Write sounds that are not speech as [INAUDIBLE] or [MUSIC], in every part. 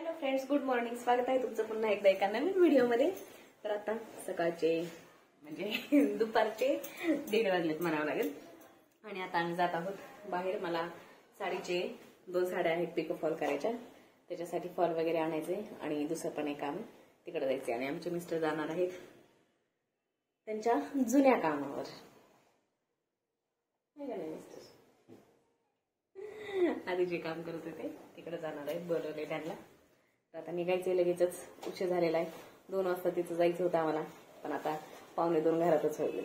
Hello friends good morning स्वागत आहे तुमचं पुन्हा एकदा एका नवीन व्हिडिओमध्ये. तर आता सकाळचे म्हणजे [LAUGHS] दुपारचे दीड वाजलेत म्हणावं लागेल. आणि आता आम्ही जात आहोत बाहेर. मला साडीचे दोन साड्या आहेत पिको फॉल करायच्या. त्याच्यासाठी फॉल वगैरे आणायचे आणि दुसरं पण एक काम तिकडे जायचे आणि आमचे मिस्टर जाणार आहेत त्यांच्या जुन्या कामावर. नाही मिस्टर आधी जे काम करत होते तिकडे जाणार आहेत बोलवले त्यांना. तर आता निघायचे लगेचच. उशीर झालेला आहे. दोन वाजता तिथं जायचं होतं आम्हाला. पण आता पावणे दोन घरातच होईल.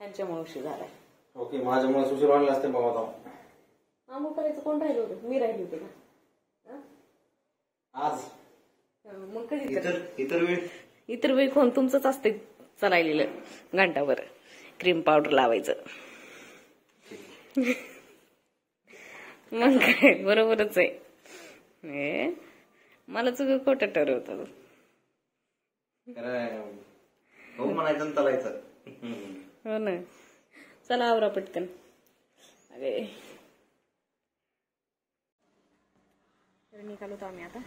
त्यांच्यामुळे उशीर झालाय. ओके माझ्यामुळे सुशील वाढले असते बाबा करायचं कोण राहिलं होतं? मी राहिली होते का आज. मग कधी इतर इतर वेळ? इतर वेळी कोण? तुमचंच असते चलायलेलं. घंटाभर क्रीम पावडर लावायचं. [LAUGHS] मग काय? बरोबरच आहे. हे, मला चुक खोटं ठरवतं हो म्हणायचं चालायचं. हो ना. चला आवरा पटकन. अरे. निघालो तर आम्ही आता.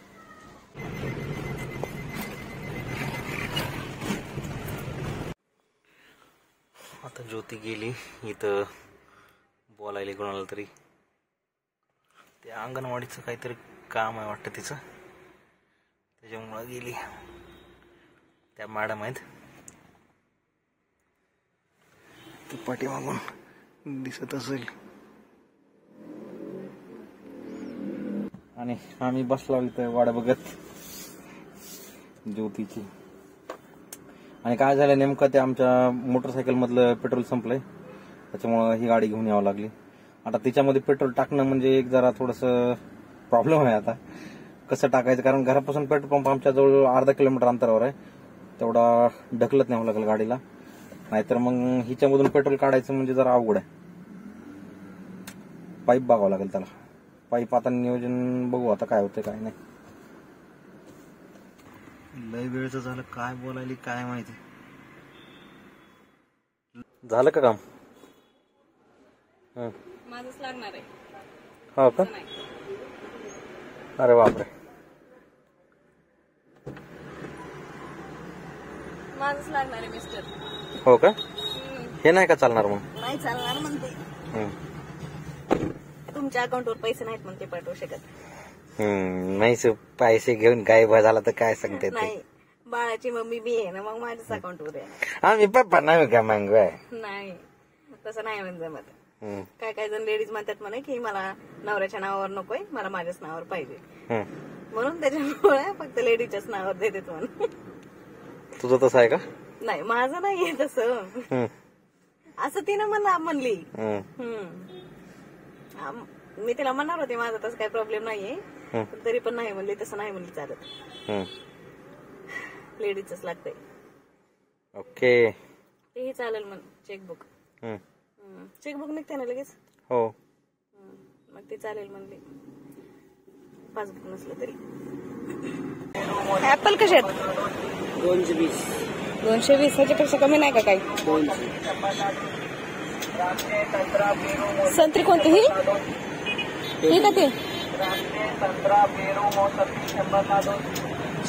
आता ज्योती गेली. इथं बोलायला कोणाला तरी. ते अंगणवाडीचं काहीतरी काम आहे वाटतं तिचं. त्याच्यामुळं गेली. त्या मॅडम आहेत ती पाठीमागून दिसत असेल. आणि आम्ही बसला इथं वाडा बघत. ज्योतीची. आणि काय झालं नेमकं ते आमच्या मोटरसायकल मधलं पेट्रोल संपलंय. त्याच्यामुळं ही गाडी घेऊन यावं लागली. आता तिच्यामध्ये पेट्रोल टाकणं म्हणजे एक जरा थोडस प्रॉब्लेम आहे आता. कसं टाकायचं? कारण घरापासून पेट्रोल पंप आमच्या जवळ अर्धा किलोमीटर अंतरावर आहे. तेवढा ढकलत न्यावं लागेल गाडीला. नाहीतर मग हिच्यामधून पेट्रोल काढायचं म्हणजे जरा अवघड आहे. पाईप बघावं लागेल त्याला. पाईप आता नियोजन बघू आता काय होतं काय नाही. लय वेळचं झालं काय बोलायली काय माहिती. झालं का काम? हं. माझंच लागणार आहे. हो का? अरे बापरे. माझंच लागणार आहे मिस्टर हो का? हे नाही का चालणार मग? नाही चालणार म्हणते. हं. तुमच्या अकाउंटवर पैसे नाहीत म्हणते पाठवू शकत. हं, नाही सु- पैसे घेऊन गायब झाला तर काय सांगते ते? नाही. बाळाची मम्मी बी आहे ना मग माझ्याच अकाउंटवर आहे. आम्ही पप्पा नाही का मग बाय नाही. तसं नाही म्हणजे जमत काय काय जण लेडीज म्हणतात म्हणे की मला नवऱ्याच्या नावावर नकोय मला माझ्याच नावावर पाहिजे. म्हणून त्याच्यामुळे फक्त लेडीच्याच नावावर देतात म्हणून तुझं तसं आहे का? नाही माझं नाहीये तसं. असं तिनं मला म्हणली. मी तिला म्हणणार होते माझा तसं काही प्रॉब्लेम नाहीये. तरी पण नाही म्हणली तसं नाही म्हणली चालत. हं. लेडीजच लागतंय. ओके. तेही चालेल म्हण चेकबुक. चेकबुक निघते ना लगेच? हो. मग ते चालेल म्हणले. पासबुक नसलं तरी. ऍपल कसे आहेत? दोनशे वीस. दोनशे वीस ह्याच्यापेक्षा कमी नाही का काही? संत्री कोणती ही? ही का ते?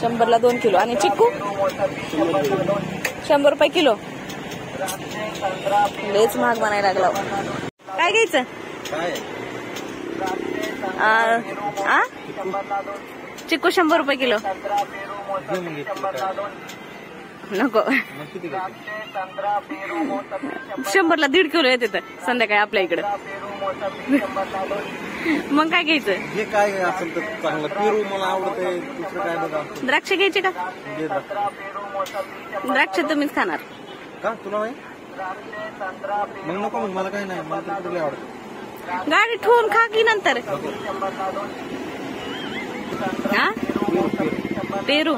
शंभरला दोन किलो. आणि चिक्कू? शंभर रुपये किलो. लेच महाग बनायला लागला. काय घ्यायचं? आ? चिक्कू शंभर रुपये किलो. नको. शंभरला दीड किलो येते तर संध्याकाळी आपल्या इकडं. मग काय घ्यायचं? हे काय असेल तर चांगलं. पेरू मला आवडते दुसरं काय बघा. द्राक्ष घ्यायचे का. द्राक्ष तुम्हीच खाणार. का? तुला नाही मग नको मग मला काही नाही मला तर कुठले आवडत. गाडी ठेवून खा की नंतर. पेरू.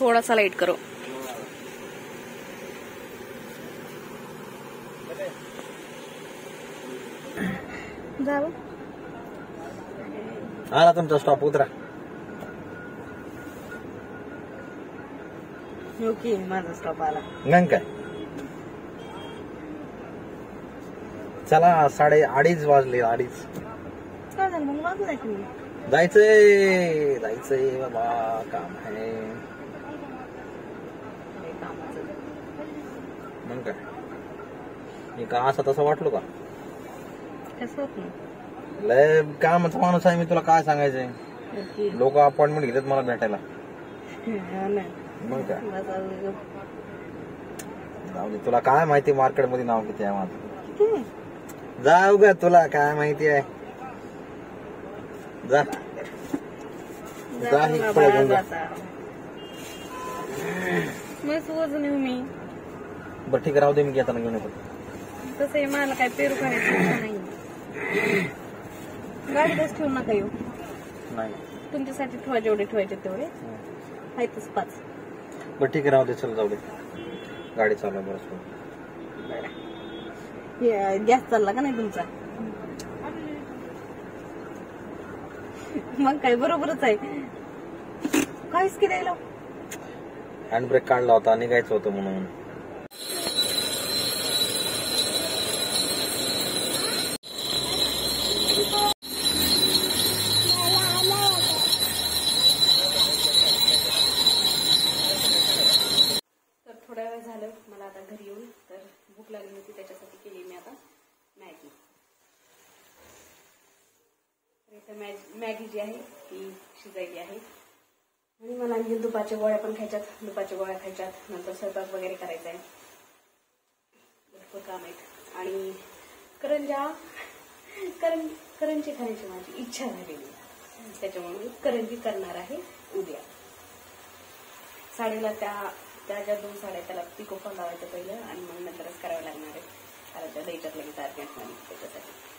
थोड़ा सा लाइट करो. आला तुमचा स्टॉप उतरा. माझा स्टॉप आला. चला साडे अडीच वाजले अडीच. जायचंय जायचंय बाबा काम आहे. मग काय? मी का असं तसं वाटलो का? कसं होत नाही. लय कामाचा माणूस आहे मी तुला काय सांगायचंय? लोक अपॉइंटमेंट घेतात मला भेटायला. मग काय? जाऊ दे तुला काय माहिती मार्केटमध्ये नाव किती आहे माझं? जाऊ ग तुला काय माहिती आहे? जा. बरं ठीक राहू दे मी घेताना घेऊन येतो. तसं मला काय पेरू करायचं नाही गाडीतच ठेवू नका येऊ. नाही. तुमच्यासाठी ठेवा जेवढे ठेवायचे तेवढे. आहेतच पाच. बरं ठीक आहे राहू दे चल जाऊ दे. गाडी चालू आहे बरं गॅस चालला का नाही तुमचा? मग काय बरोबरच आहे. काहीच की द्यायला हँड ब्रेक काढला होता निघायचं होतं म्हणून तर थोड्या वेळ झालं मला आता तर भूक लागली होती त्याच्यासाठी केली मी आता मॅगी. तर इथं मॅग- मॅगी जी आहे ती शिजायची आहे. आणि मला आणखी दुपारच्या गोळ्या पण खायच्यात दुपारच्या गोळ्या खायच्यात. नंतर स्वयंपाक वगैरे करायचा आहे. भरपूर काम आहेत. आणि करंजा करं करंजी खाण्याची माझी इच्छा झालेली त्याच्यामुळे मी करंजी करणार आहे उद्या. साडीला त्या त्या ज्या दोन साड्या त्याला पिको पण लावायचं पहिलं आणि मग नंतरच करावं लागणार आहे. कारण त्या द्यायच्यात लगेच अर्जंटमध्ये त्याच्यासाठी